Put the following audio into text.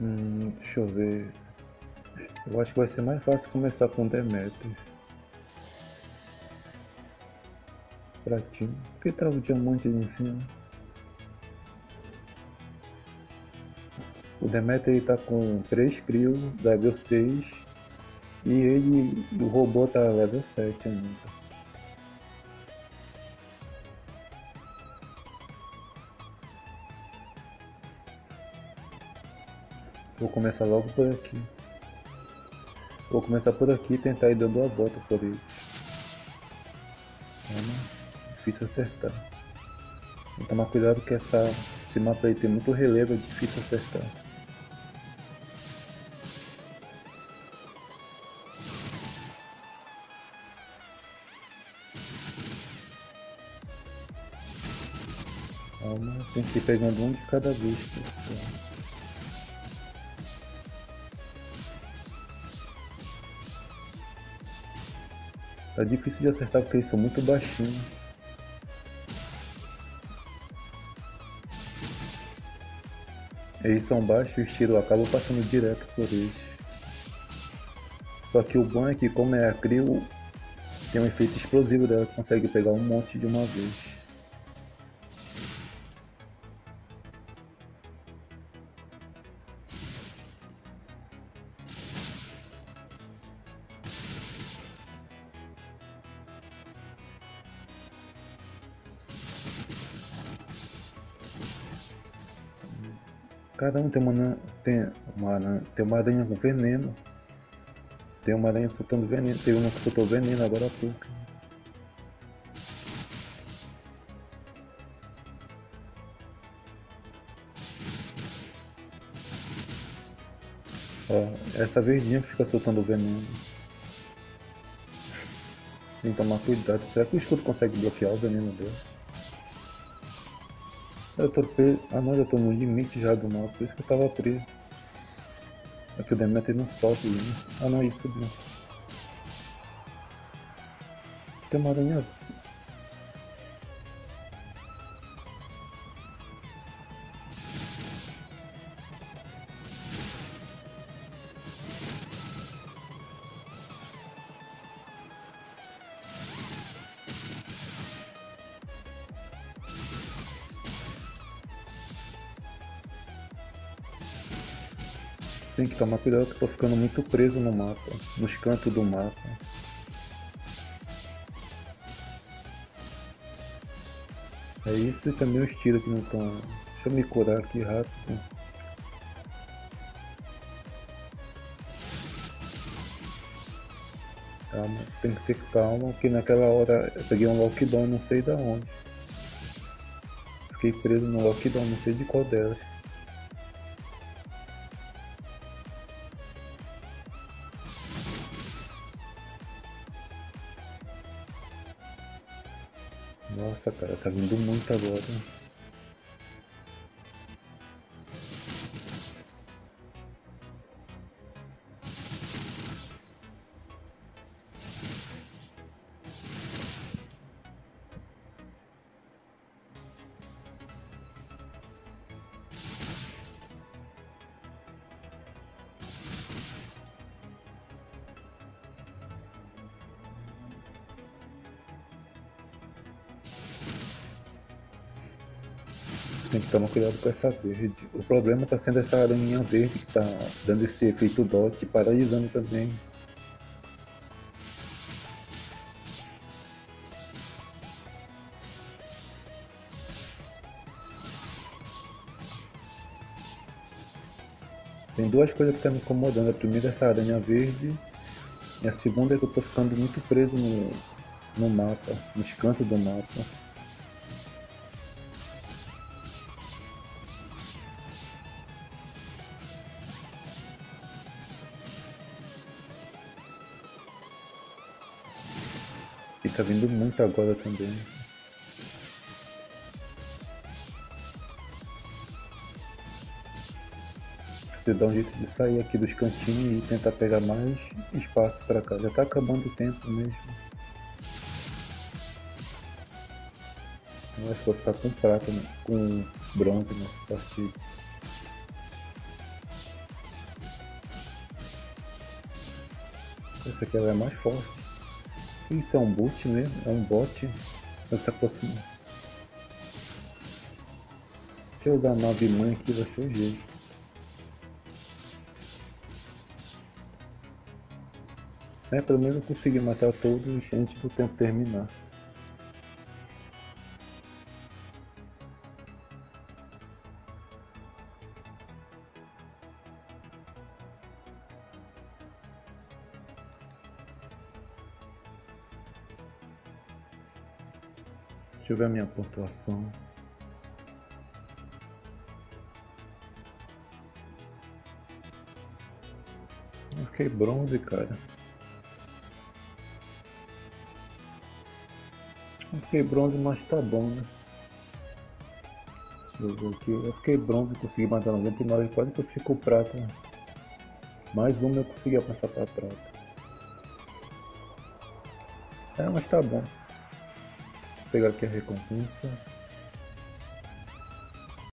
Hum, deixa eu ver. Eu acho que vai ser mais fácil começar com Demeter. Pratinho. Por que trava o diamante ali em cima? O Demeter ele tá com 3 Crio, level 6. E ele, o robô tá level 7 ainda. Vou começar logo por aqui. Vou começar por aqui e tentar ir dando a volta por ele. É difícil acertar. Tem que tomar cuidado que essa, esse mapa aí tem muito relevo, é difícil acertar. Calma, tem que ir pegando um de cada vez. Tá difícil de acertar porque eles são muito baixinhos. Eles são baixos e o tiro acaba passando direto por eles. Só que o bom é que como é a tem um efeito explosivo dela, consegue pegar um monte de uma vez. Caramba, tem uma, tem uma, tem uma aranha com veneno. Tem uma aranha soltando veneno. Tem uma que soltou veneno agora há pouco. Ó, essa verdinha fica soltando veneno. Tem que tomar cuidado. Será que o escudo consegue bloquear o veneno dele? Eu tô preso. Ah não, eu tô no limite já do mal, por isso que eu tava preso. É que o Demeter não sobe, né? Ah não, isso subiu. Tem uma aranha Tem que tomar cuidado que eu tô ficando muito preso no mapa, nos cantos do mapa. É isso e também os tiros que não estão. Deixa eu me curar aqui rápido. Calma, tem que ter calma, que naquela hora eu peguei um lockdown não sei da onde. Fiquei preso no lockdown, não sei de qual delas. Nossa, cara, tá vindo muito agora. Tem que tomar cuidado com essa verde. O problema está sendo essa aranha verde que está dando esse efeito dot paralisando também. Tem duas coisas que estão tá me incomodando. A primeira é essa aranha verde. E a segunda é que eu estou ficando muito preso no, no mapa, nos cantos do mapa. E tá vindo muito agora também. Você dar um jeito de sair aqui dos cantinhos e tentar pegar mais espaço pra cá. Já tá acabando o tempo mesmo. Não é só ficar com prata, né? com bronze nessa partida. Essa aqui ela é mais forte. Isso é um boot mesmo, é um bot. Essa aproxima. Deixa eu dar a nave mãe aqui, vai ser o jeito. É, pelo menos eu consegui matar todos antes do tempo terminar. Deixa eu ver a minha pontuação. Eu fiquei bronze, cara. Eu fiquei bronze, mas tá bom, né? Deixa eu ver aqui. Eu fiquei bronze, consegui matar 99, quase que eu fico prata. Mais uma eu consegui passar pra prata. É, mas tá bom. Pegar aqui a recompensa.